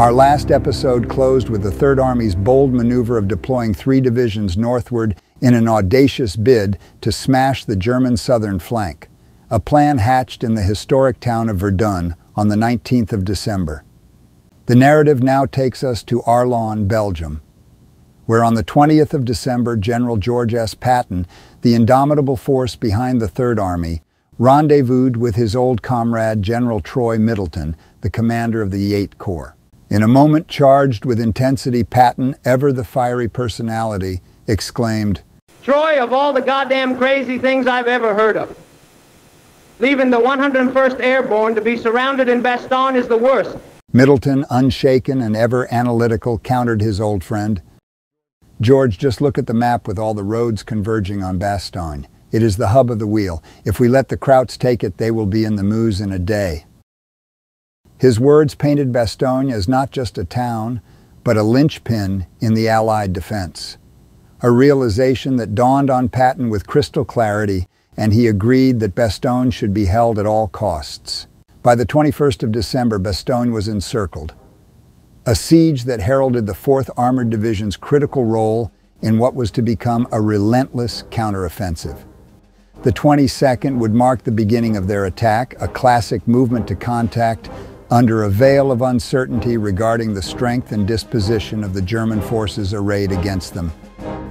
Our last episode closed with the Third Army's bold maneuver of deploying three divisions northward in an audacious bid to smash the German southern flank, a plan hatched in the historic town of Verdun on the 19th of December. The narrative now takes us to Arlon, Belgium, where on the 20th of December, General George S. Patton, the indomitable force behind the Third Army, rendezvoused with his old comrade General Troy Middleton, the commander of the 8th Corps. In a moment charged with intensity, Patton, ever the fiery personality, exclaimed, Troy, of all the goddamn crazy things I've ever heard of, leaving the 101st Airborne to be surrounded in Bastogne is the worst. Middleton, unshaken and ever analytical, countered his old friend. George, just look at the map with all the roads converging on Bastogne. It is the hub of the wheel. If we let the Krauts take it, they will be in the Meuse in a day. His words painted Bastogne as not just a town, but a linchpin in the Allied defense. A realization that dawned on Patton with crystal clarity, and he agreed that Bastogne should be held at all costs. By the 21st of December, Bastogne was encircled. A siege that heralded the 4th Armored Division's critical role in what was to become a relentless counteroffensive. The 22nd would mark the beginning of their attack, a classic movement to contact under a veil of uncertainty regarding the strength and disposition of the German forces arrayed against them.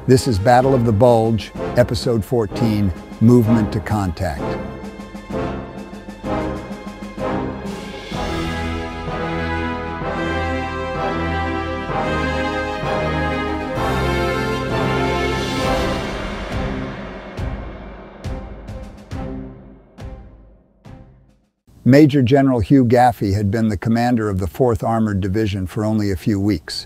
This is Battle of the Bulge, Episode 14, Movement to Contact. Major General Hugh Gaffey had been the commander of the 4th Armored Division for only a few weeks.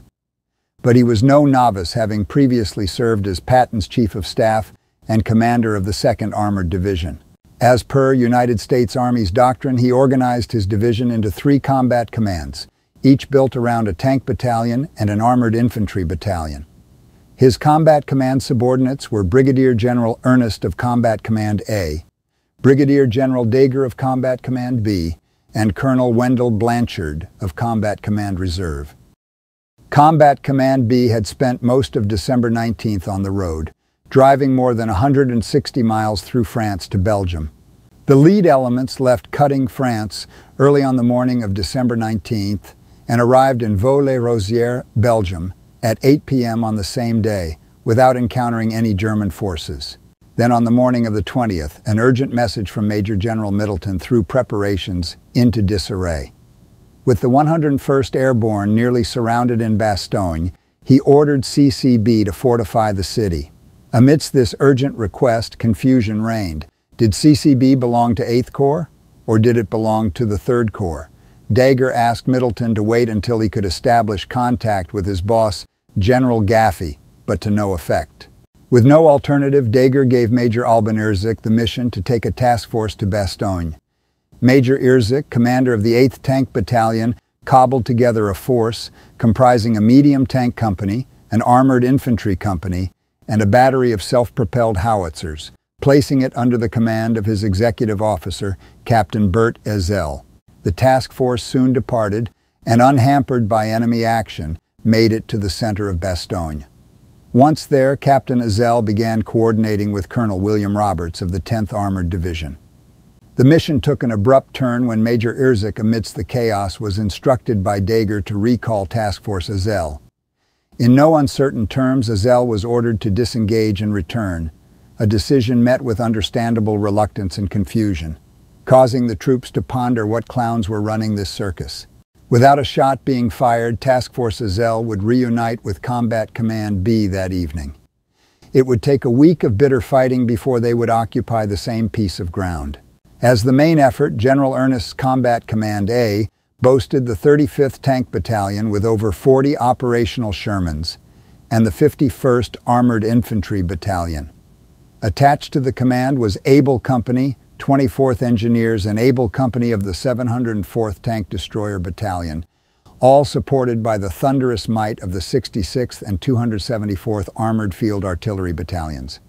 But he was no novice, having previously served as Patton's Chief of Staff and commander of the 2nd Armored Division. As per United States Army's doctrine, he organized his division into three combat commands, each built around a tank battalion and an armored infantry battalion. His combat command subordinates were Brigadier General Earnest of Combat Command A, Brigadier General Dager of Combat Command B, and Colonel Wendell Blanchard of Combat Command Reserve. Combat Command B had spent most of December 19th on the road, driving more than 160 miles through France to Belgium. The lead elements left Cutting, France, early on the morning of December 19th and arrived in Vaux-les-Rosières, Belgium, at 8 p.m. on the same day, without encountering any German forces. Then on the morning of the 20th, an urgent message from Major General Middleton threw preparations into disarray. With the 101st Airborne nearly surrounded in Bastogne, he ordered CCB to fortify the city. Amidst this urgent request, confusion reigned. Did CCB belong to 8th Corps, or did it belong to the 3rd Corps? Dager asked Middleton to wait until he could establish contact with his boss, General Gaffey, but to no effect. With no alternative, Dager gave Major Albin Irzyk the mission to take a task force to Bastogne. Major Irzyk, commander of the 8th Tank Battalion, cobbled together a force comprising a medium tank company, an armored infantry company, and a battery of self-propelled howitzers, placing it under the command of his executive officer, Captain Bert Ezell. The task force soon departed, and unhampered by enemy action, made it to the center of Bastogne. Once there, Captain Ezell began coordinating with Colonel William Roberts of the 10th Armored Division. The mission took an abrupt turn when Major Irzyk, amidst the chaos, was instructed by Dager to recall Task Force Ezell. In no uncertain terms, Ezell was ordered to disengage and return, a decision met with understandable reluctance and confusion, causing the troops to ponder what clowns were running this circus. Without a shot being fired, Task Force Ezell would reunite with Combat Command B that evening. It would take a week of bitter fighting before they would occupy the same piece of ground. As the main effort, General Earnest's Combat Command A boasted the 35th Tank Battalion with over 40 operational Shermans and the 51st Armored Infantry Battalion. Attached to the command was Able Company, 24th Engineers, and Able Company of the 704th Tank Destroyer Battalion, all supported by the thunderous might of the 66th and 274th Armored Field Artillery Battalions.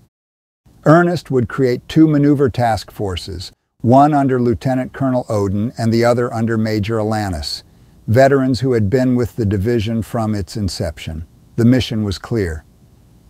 Earnest would create two maneuver task forces, one under Lieutenant Colonel Oden and the other under Major Alanis, veterans who had been with the division from its inception. The mission was clear.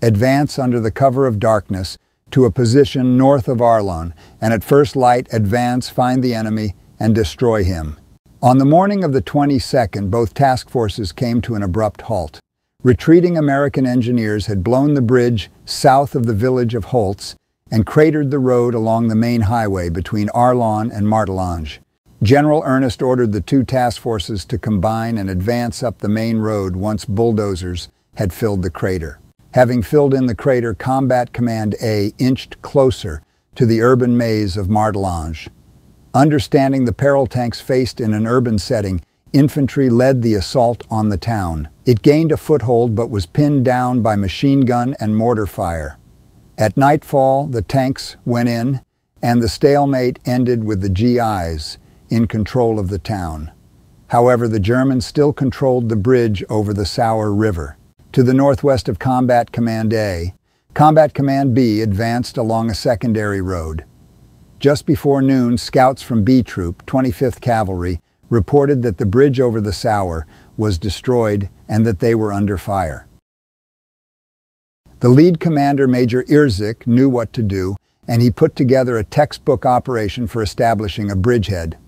Advance under the cover of darkness to a position north of Arlon, and at first light advance, find the enemy, and destroy him. On the morning of the 22nd, both task forces came to an abrupt halt. Retreating American engineers had blown the bridge south of the village of Holtz and cratered the road along the main highway between Arlon and Martelange. General Earnest ordered the two task forces to combine and advance up the main road once bulldozers had filled the crater. Having filled in the crater, Combat Command A inched closer to the urban maze of Martelange. Understanding the peril tanks faced in an urban setting, infantry led the assault on the town. It gained a foothold but was pinned down by machine gun and mortar fire. At nightfall, the tanks went in, and the stalemate ended with the GIs in control of the town. However, the Germans still controlled the bridge over the Sauer River. To the northwest of Combat Command A, Combat Command B advanced along a secondary road. Just before noon, scouts from B Troop, 25th Cavalry, reported that the bridge over the Sauer was destroyed and that they were under fire. The lead commander, Major Irzyk, knew what to do, and he put together a textbook operation for establishing a bridgehead.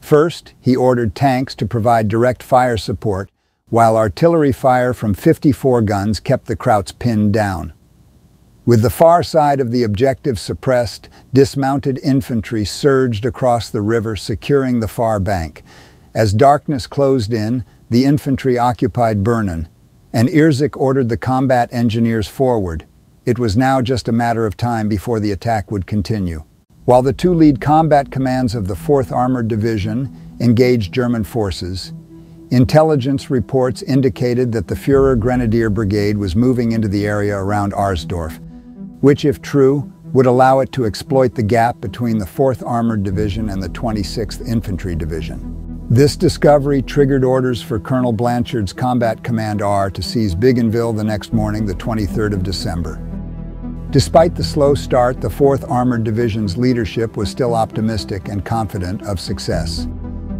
First, he ordered tanks to provide direct fire support while artillery fire from 54 guns kept the Krauts pinned down. With the far side of the objective suppressed, dismounted infantry surged across the river, securing the far bank. As darkness closed in, the infantry occupied Burnon, and Irzyk ordered the combat engineers forward. It was now just a matter of time before the attack would continue. While the two lead combat commands of the 4th Armored Division engaged German forces, Intelligence reports indicated that the Fuhrer Grenadier Brigade was moving into the area around Arsdorf, which, if true, would allow it to exploit the gap between the 4th Armored Division and the 26th Infantry Division. This discovery triggered orders for Colonel Blanchard's Combat Command R to seize Bigonville the next morning, the 23rd of December. Despite the slow start, the 4th Armored Division's leadership was still optimistic and confident of success.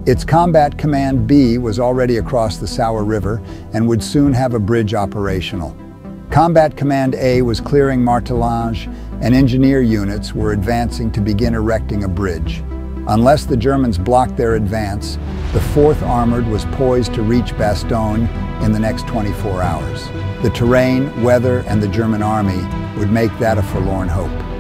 Its Combat Command B was already across the Sauer River and would soon have a bridge operational. Combat Command A was clearing Martelange and engineer units were advancing to begin erecting a bridge. Unless the Germans blocked their advance, the 4th Armored was poised to reach Bastogne in the next 24 hours. The terrain, weather, and the German army would make that a forlorn hope.